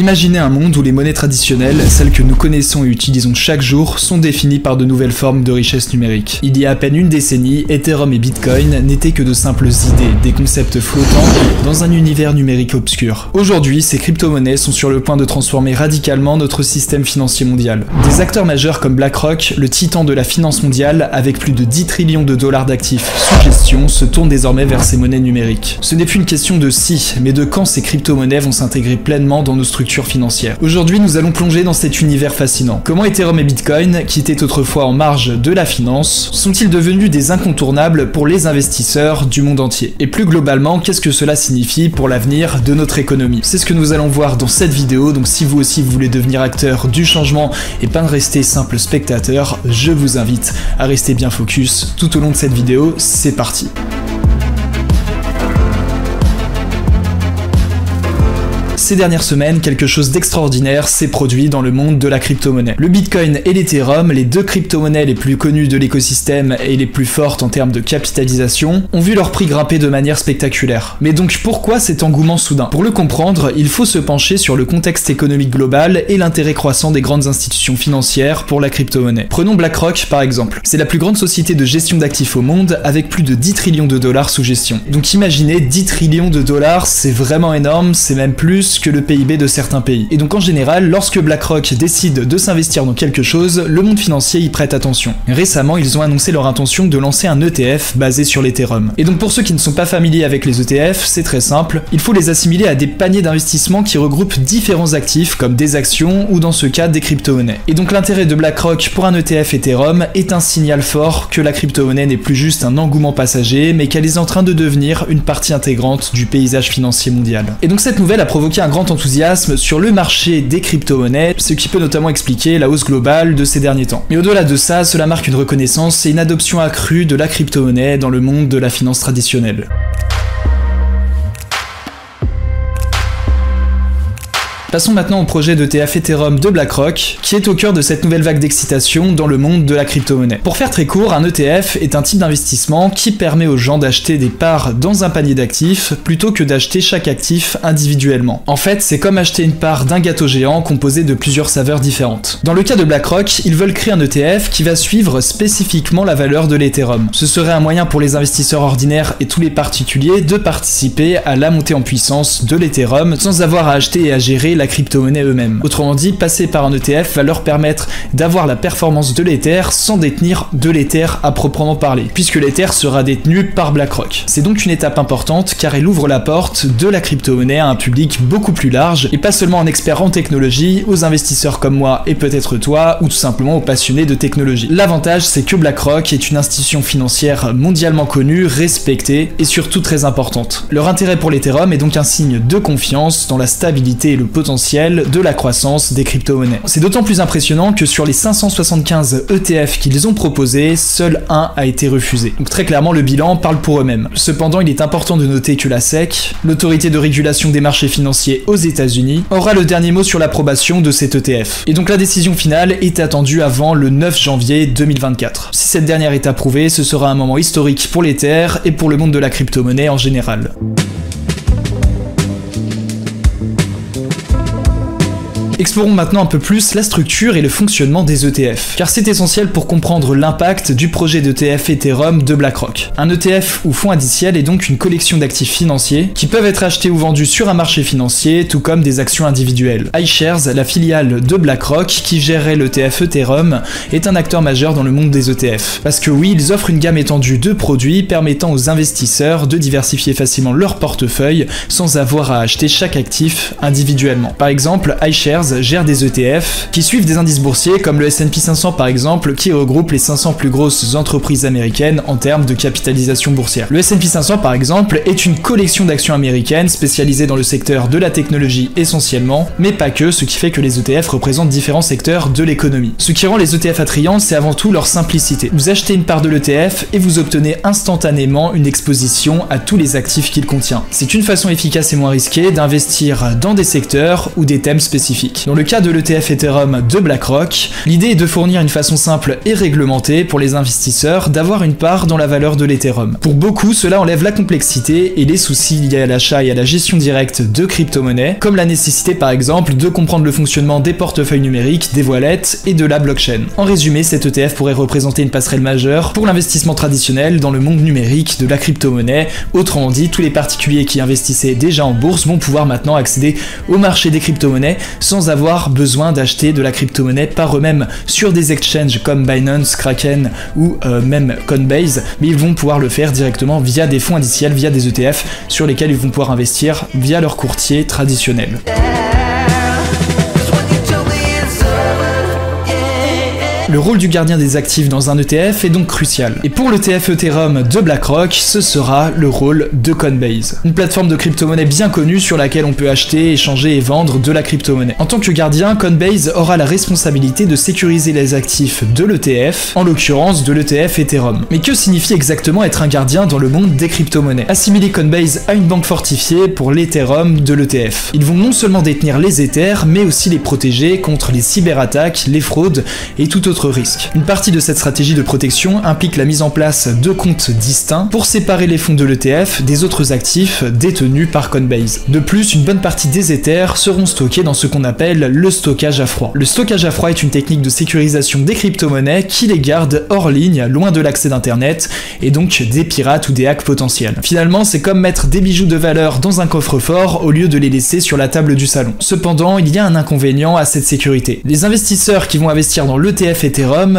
Imaginez un monde où les monnaies traditionnelles, celles que nous connaissons et utilisons chaque jour, sont définies par de nouvelles formes de richesse numérique. Il y a à peine une décennie, Ethereum et Bitcoin n'étaient que de simples idées, des concepts flottants dans un univers numérique obscur. Aujourd'hui, ces crypto-monnaies sont sur le point de transformer radicalement notre système financier mondial. Des acteurs majeurs comme BlackRock, le titan de la finance mondiale, avec plus de 10 trillions de dollars d'actifs sous gestion, se tournent désormais vers ces monnaies numériques. Ce n'est plus une question de si, mais de quand ces crypto-monnaies vont s'intégrer pleinement dans nos structures Aujourd'hui, nous allons plonger dans cet univers fascinant. Comment Ethereum et Bitcoin, qui étaient autrefois en marge de la finance, sont-ils devenus des incontournables pour les investisseurs du monde entier? Et plus globalement, qu'est-ce que cela signifie pour l'avenir de notre économie? C'est ce que nous allons voir dans cette vidéo, donc si vous aussi vous voulez devenir acteur du changement et pas rester simple spectateur, je vous invite à rester bien focus tout au long de cette vidéo, c'est parti. Ces dernières semaines, quelque chose d'extraordinaire s'est produit dans le monde de la crypto-monnaie. Le Bitcoin et l'Ethereum, les deux crypto-monnaies les plus connues de l'écosystème et les plus fortes en termes de capitalisation, ont vu leur prix grimper de manière spectaculaire. Mais donc pourquoi cet engouement soudain? Pour le comprendre, il faut se pencher sur le contexte économique global et l'intérêt croissant des grandes institutions financières pour la crypto-monnaie. Prenons BlackRock par exemple. C'est la plus grande société de gestion d'actifs au monde avec plus de 10 trillions de dollars sous gestion. Donc imaginez 10 trillions de dollars, c'est vraiment énorme, c'est même plus que le PIB de certains pays. Et donc en général, lorsque BlackRock décide de s'investir dans quelque chose, le monde financier y prête attention. Récemment, ils ont annoncé leur intention de lancer un ETF basé sur l'Ethereum. Et donc pour ceux qui ne sont pas familiers avec les ETF, c'est très simple, il faut les assimiler à des paniers d'investissement qui regroupent différents actifs comme des actions ou dans ce cas des crypto-monnaies. Et donc l'intérêt de BlackRock pour un ETF Ethereum est un signal fort que la crypto-monnaie n'est plus juste un engouement passager, mais qu'elle est en train de devenir une partie intégrante du paysage financier mondial. Et donc cette nouvelle a provoqué un grand enthousiasme sur le marché des crypto-monnaies, ce qui peut notamment expliquer la hausse globale de ces derniers temps. Mais au-delà de ça, cela marque une reconnaissance et une adoption accrue de la crypto-monnaie dans le monde de la finance traditionnelle. Passons maintenant au projet d'ETF Ethereum de BlackRock, qui est au cœur de cette nouvelle vague d'excitation dans le monde de la crypto-monnaie. Pour faire très court, un ETF est un type d'investissement qui permet aux gens d'acheter des parts dans un panier d'actifs plutôt que d'acheter chaque actif individuellement. En fait, c'est comme acheter une part d'un gâteau géant composé de plusieurs saveurs différentes. Dans le cas de BlackRock, ils veulent créer un ETF qui va suivre spécifiquement la valeur de l'Ethereum. Ce serait un moyen pour les investisseurs ordinaires et tous les particuliers de participer à la montée en puissance de l'Ethereum sans avoir à acheter et à gérer la crypto-monnaie eux-mêmes. Autrement dit, passer par un ETF va leur permettre d'avoir la performance de l'Ether sans détenir de l'Ether à proprement parler, puisque l'Ether sera détenu par BlackRock. C'est donc une étape importante car elle ouvre la porte de la crypto-monnaie à un public beaucoup plus large et pas seulement en experts en technologie, aux investisseurs comme moi et peut-être toi, ou tout simplement aux passionnés de technologie. L'avantage, c'est que BlackRock est une institution financière mondialement connue, respectée et surtout très importante. Leur intérêt pour l'Ethereum est donc un signe de confiance dans la stabilité et le potentiel de la croissance des crypto-monnaies. C'est d'autant plus impressionnant que sur les 575 ETF qu'ils ont proposés, seul un a été refusé. Donc très clairement, le bilan parle pour eux-mêmes. Cependant, il est important de noter que la SEC, l'autorité de régulation des marchés financiers aux États-Unis, aura le dernier mot sur l'approbation de cet ETF. Et donc la décision finale est attendue avant le 9 janvier 2024. Si cette dernière est approuvée, ce sera un moment historique pour l'Ether et pour le monde de la crypto-monnaie en général. Explorons maintenant un peu plus la structure et le fonctionnement des ETF, car c'est essentiel pour comprendre l'impact du projet d'ETF Ethereum de BlackRock. Un ETF ou fonds indiciel est donc une collection d'actifs financiers qui peuvent être achetés ou vendus sur un marché financier, tout comme des actions individuelles. iShares, la filiale de BlackRock qui gérait l'ETF Ethereum, est un acteur majeur dans le monde des ETF. Parce que oui, ils offrent une gamme étendue de produits permettant aux investisseurs de diversifier facilement leur portefeuille sans avoir à acheter chaque actif individuellement. Par exemple, iShares gère des ETF qui suivent des indices boursiers comme le S&P 500 par exemple qui regroupe les 500 plus grosses entreprises américaines en termes de capitalisation boursière. Le S&P 500 par exemple est une collection d'actions américaines spécialisées dans le secteur de la technologie essentiellement, mais pas que, ce qui fait que les ETF représentent différents secteurs de l'économie. Ce qui rend les ETF attrayants, c'est avant tout leur simplicité. Vous achetez une part de l'ETF et vous obtenez instantanément une exposition à tous les actifs qu'il contient. C'est une façon efficace et moins risquée d'investir dans des secteurs ou des thèmes spécifiques. Dans le cas de l'ETF Ethereum de BlackRock, l'idée est de fournir une façon simple et réglementée pour les investisseurs d'avoir une part dans la valeur de l'Ethereum. Pour beaucoup, cela enlève la complexité et les soucis liés à l'achat et à la gestion directe de crypto-monnaies, comme la nécessité par exemple de comprendre le fonctionnement des portefeuilles numériques, des wallets et de la blockchain. En résumé, cet ETF pourrait représenter une passerelle majeure pour l'investissement traditionnel dans le monde numérique de la crypto-monnaie. Autrement dit, tous les particuliers qui investissaient déjà en bourse vont pouvoir maintenant accéder au marché des crypto-monnaies sans avoir besoin d'acheter de la crypto-monnaie par eux-mêmes sur des exchanges comme Binance, Kraken ou euh, même Coinbase, mais ils vont pouvoir le faire directement via des fonds indiciels, via des ETF sur lesquels ils vont pouvoir investir via leur courtier traditionnel. Le rôle du gardien des actifs dans un ETF est donc crucial. Et pour l'ETF Ethereum de BlackRock, ce sera le rôle de Coinbase, une plateforme de crypto-monnaie bien connue sur laquelle on peut acheter, échanger et vendre de la crypto-monnaie. En tant que gardien, Coinbase aura la responsabilité de sécuriser les actifs de l'ETF, en l'occurrence de l'ETF Ethereum. Mais que signifie exactement être un gardien dans le monde des crypto-monnaies? Assimiler Coinbase à une banque fortifiée pour l'Ethereum de l'ETF. Ils vont non seulement détenir les Ethers, mais aussi les protéger contre les cyberattaques, les fraudes et tout autre risque. Une partie de cette stratégie de protection implique la mise en place de comptes distincts pour séparer les fonds de l'ETF des autres actifs détenus par Coinbase. De plus, une bonne partie des Ethers seront stockés dans ce qu'on appelle le stockage à froid. Le stockage à froid est une technique de sécurisation des crypto-monnaies qui les garde hors ligne, loin de l'accès d'internet, et donc des pirates ou des hacks potentiels. Finalement, c'est comme mettre des bijoux de valeur dans un coffre-fort au lieu de les laisser sur la table du salon. Cependant, il y a un inconvénient à cette sécurité. Les investisseurs qui vont investir dans l'ETF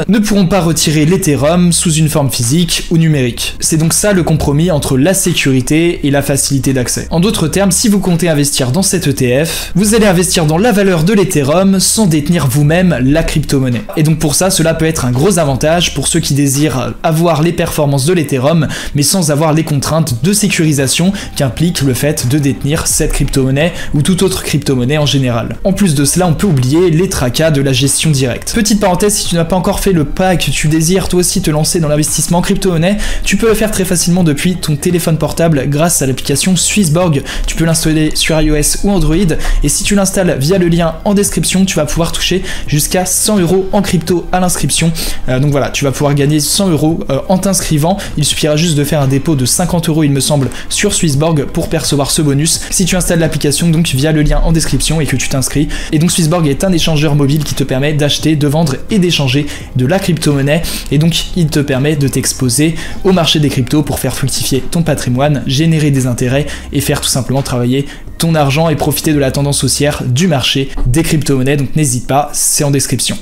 Ne pourront pas retirer l'Ethereum sous une forme physique ou numérique. C'est donc ça le compromis entre la sécurité et la facilité d'accès. En d'autres termes, si vous comptez investir dans cet ETF, vous allez investir dans la valeur de l'Ethereum sans détenir vous-même la crypto-monnaie. Et donc pour ça, cela peut être un gros avantage pour ceux qui désirent avoir les performances de l'Ethereum, mais sans avoir les contraintes de sécurisation qu'implique le fait de détenir cette crypto-monnaie ou toute autre crypto-monnaie en général. En plus de cela, on peut oublier les tracas de la gestion directe. Petite parenthèse, si tu pas encore fait le pas et que tu désires toi aussi te lancer dans l'investissement en crypto-monnaie, tu peux le faire très facilement depuis ton téléphone portable grâce à l'application Swissborg. Tu peux l'installer sur iOS ou Android et si tu l'installes via le lien en description, tu vas pouvoir toucher jusqu'à 100 euros en crypto à l'inscription. Euh, donc voilà, tu vas pouvoir gagner 100 euros euh, en t'inscrivant. Il suffira juste de faire un dépôt de 50 euros, il me semble, sur Swissborg pour percevoir ce bonus. Si tu installes l'application donc via le lien en description et que tu t'inscris. Et donc Swissborg est un échangeur mobile qui te permet d'acheter, de vendre et d'échanger de la crypto-monnaie. Et donc il te permet de t'exposer au marché des cryptos pour faire fructifier ton patrimoine, générer des intérêts et faire tout simplement travailler ton argent et profiter de la tendance haussière du marché des crypto-monnaies. Donc n'hésite pas, c'est en description.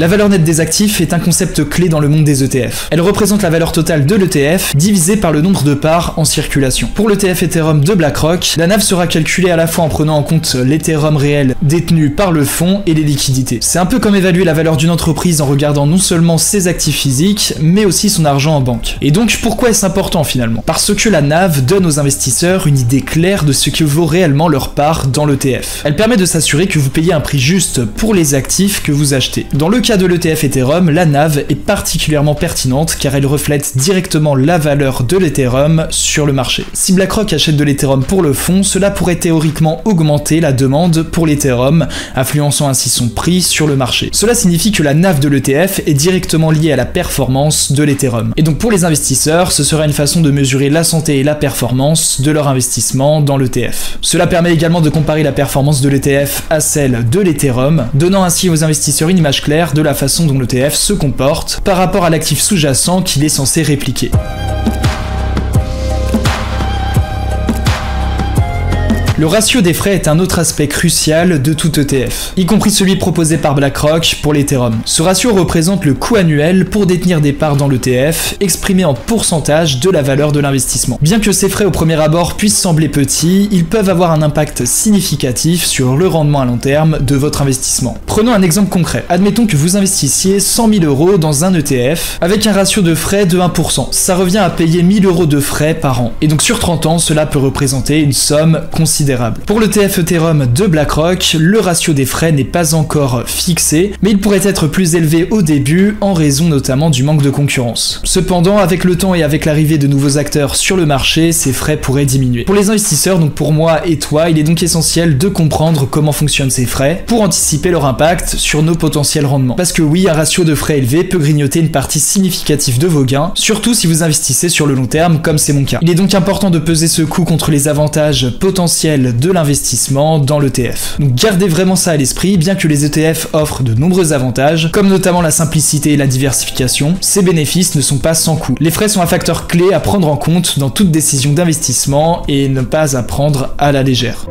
La valeur nette des actifs est un concept clé dans le monde des ETF. Elle représente la valeur totale de l'ETF divisée par le nombre de parts en circulation. Pour l'ETF Ethereum de BlackRock, la NAV sera calculée à la fois en prenant en compte l'Ethereum réel détenu par le fonds et les liquidités. C'est un peu comme évaluer la valeur d'une entreprise en regardant non seulement ses actifs physiques, mais aussi son argent en banque. Et donc pourquoi est-ce important finalement? Parce que la NAV donne aux investisseurs une idée claire de ce que vaut réellement leur part dans l'ETF. Elle permet de s'assurer que vous payez un prix juste pour les actifs que vous achetez. Dans le cas de l'ETF Ethereum, la NAV est particulièrement pertinente car elle reflète directement la valeur de l'Ethereum sur le marché. Si BlackRock achète de l'Ethereum pour le fond, cela pourrait théoriquement augmenter la demande pour l'Ethereum, influençant ainsi son prix sur le marché. Cela signifie que la NAV de l'ETF est directement liée à la performance de l'Ethereum. Et donc pour les investisseurs, ce sera une façon de mesurer la santé et la performance de leur investissement dans l'ETF. Cela permet également de comparer la performance de l'ETF à celle de l'Ethereum, donnant ainsi aux investisseurs une image claire de la façon dont l'ETF se comporte par rapport à l'actif sous-jacent qu'il est censé répliquer. Le ratio des frais est un autre aspect crucial de tout ETF, y compris celui proposé par BlackRock pour l'Ethereum. Ce ratio représente le coût annuel pour détenir des parts dans l'ETF, exprimé en pourcentage de la valeur de l'investissement. Bien que ces frais au premier abord puissent sembler petits, ils peuvent avoir un impact significatif sur le rendement à long terme de votre investissement. Prenons un exemple concret. Admettons que vous investissiez 100 000 euros dans un ETF avec un ratio de frais de 1%. Ça revient à payer 1000 euros de frais par an. Et donc sur 30 ans, cela peut représenter une somme considérable Pour le TF Ethereum de BlackRock, le ratio des frais n'est pas encore fixé, mais il pourrait être plus élevé au début en raison notamment du manque de concurrence. Cependant, avec le temps et avec l'arrivée de nouveaux acteurs sur le marché, ces frais pourraient diminuer. Pour les investisseurs, donc pour moi et toi, il est donc essentiel de comprendre comment fonctionnent ces frais pour anticiper leur impact sur nos potentiels rendements. Parce que oui, un ratio de frais élevé peut grignoter une partie significative de vos gains, surtout si vous investissez sur le long terme comme c'est mon cas. Il est donc important de peser ce coût contre les avantages potentiels de l'investissement dans l'ETF. Donc gardez vraiment ça à l'esprit, bien que les ETF offrent de nombreux avantages, comme notamment la simplicité et la diversification, ces bénéfices ne sont pas sans coût. Les frais sont un facteur clé à prendre en compte dans toute décision d'investissement et ne pas à prendre à la légère.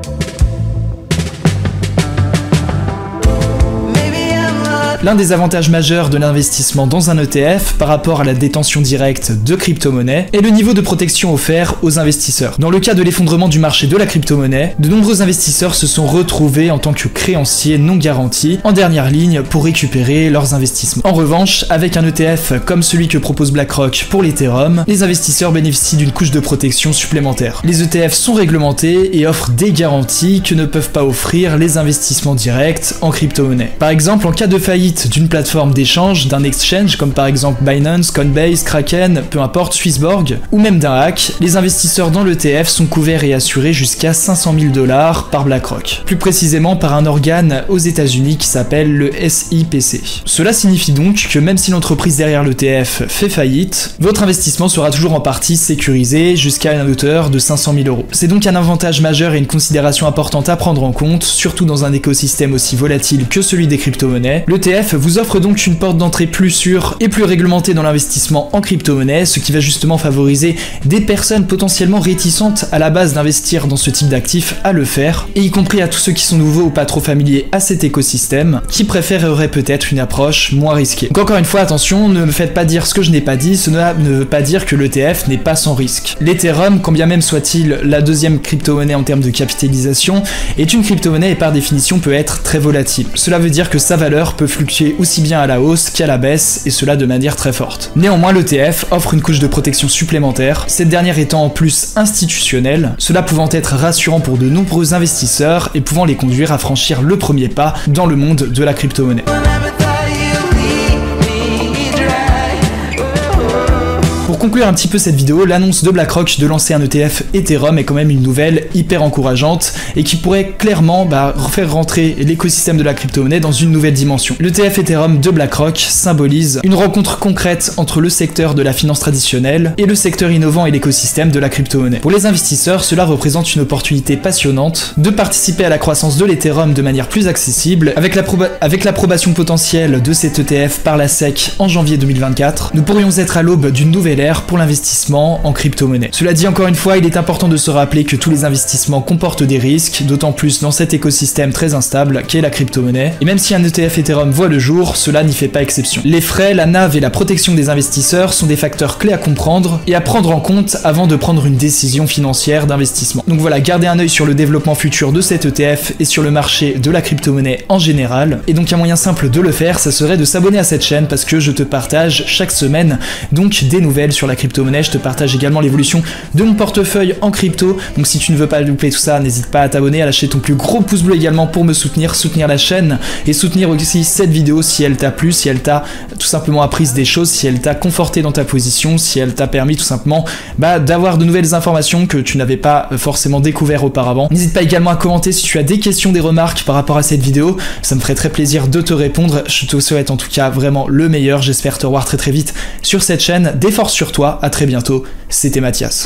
L'un des avantages majeurs de l'investissement dans un ETF par rapport à la détention directe de crypto-monnaies est le niveau de protection offert aux investisseurs. Dans le cas de l'effondrement du marché de la crypto-monnaie, de nombreux investisseurs se sont retrouvés en tant que créanciers non garantis en dernière ligne pour récupérer leurs investissements. En revanche, avec un ETF comme celui que propose BlackRock pour l'Ethereum, les investisseurs bénéficient d'une couche de protection supplémentaire. Les ETF sont réglementés et offrent des garanties que ne peuvent pas offrir les investissements directs en crypto-monnaie. Par exemple, en cas de faillite d'une plateforme d'échange, d'un exchange comme par exemple Binance, Coinbase, Kraken, peu importe, Swissborg, ou même d'un hack, les investisseurs dans l'ETF sont couverts et assurés jusqu'à 500 000 dollars par BlackRock. Plus précisément par un organe aux États-Unis qui s'appelle le SIPC. Cela signifie donc que même si l'entreprise derrière l'ETF fait faillite, votre investissement sera toujours en partie sécurisé jusqu'à une hauteur de 500 000 euros. C'est donc un avantage majeur et une considération importante à prendre en compte, surtout dans un écosystème aussi volatile que celui des crypto-monnaies. Vous offre donc une porte d'entrée plus sûre et plus réglementée dans l'investissement en crypto-monnaie, ce qui va justement favoriser des personnes potentiellement réticentes à la base d'investir dans ce type d'actifs à le faire, et y compris à tous ceux qui sont nouveaux ou pas trop familiers à cet écosystème, qui préféreraient peut-être une approche moins risquée. Donc encore une fois, attention, ne me faites pas dire ce que je n'ai pas dit, cela ne veut pas dire que l'ETF n'est pas sans risque. L'Ethereum, quand bien même soit-il la deuxième crypto-monnaie en termes de capitalisation, est une crypto-monnaie et par définition peut être très volatile. Cela veut dire que sa valeur peut fluctuer aussi bien à la hausse qu'à la baisse, et cela de manière très forte. Néanmoins, l'ETF offre une couche de protection supplémentaire, cette dernière étant en plus institutionnelle, cela pouvant être rassurant pour de nombreux investisseurs et pouvant les conduire à franchir le premier pas dans le monde de la crypto-monnaie. Conclure un petit peu cette vidéo, l'annonce de BlackRock de lancer un ETF Ethereum est quand même une nouvelle hyper encourageante et qui pourrait clairement bah, faire rentrer l'écosystème de la crypto-monnaie dans une nouvelle dimension. L'ETF Ethereum de BlackRock symbolise une rencontre concrète entre le secteur de la finance traditionnelle et le secteur innovant et l'écosystème de la crypto-monnaie. Pour les investisseurs, cela représente une opportunité passionnante de participer à la croissance de l'Ethereum de manière plus accessible avec l'approbation potentielle de cet ETF par la SEC en janvier 2024. Nous pourrions être à l'aube d'une nouvelle pour l'investissement en crypto-monnaie. Cela dit encore une fois, il est important de se rappeler que tous les investissements comportent des risques, d'autant plus dans cet écosystème très instable qu'est la crypto-monnaie. Et même si un ETF Ethereum voit le jour, cela n'y fait pas exception. Les frais, la nave et la protection des investisseurs sont des facteurs clés à comprendre et à prendre en compte avant de prendre une décision financière d'investissement. Donc voilà, gardez un œil sur le développement futur de cet ETF et sur le marché de la crypto-monnaie en général. Et donc un moyen simple de le faire, ça serait de s'abonner à cette chaîne parce que je te partage chaque semaine donc des nouvelles sur la crypto-monnaie. Je te partage également l'évolution de mon portefeuille en crypto. Donc si tu ne veux pas louper tout ça, n'hésite pas à t'abonner, à lâcher ton plus gros pouce bleu également pour me soutenir, soutenir la chaîne et soutenir aussi cette vidéo si elle t'a plu, si elle t'a tout simplement appris des choses, si elle t'a conforté dans ta position, si elle t'a permis tout simplement bah, d'avoir de nouvelles informations que tu n'avais pas forcément découvert auparavant. N'hésite pas également à commenter si tu as des questions, des remarques par rapport à cette vidéo. Ça me ferait très plaisir de te répondre. Je te souhaite en tout cas vraiment le meilleur. J'espère te revoir très très vite sur cette chaîne. Des forces toi, à très bientôt, c'était Mathias.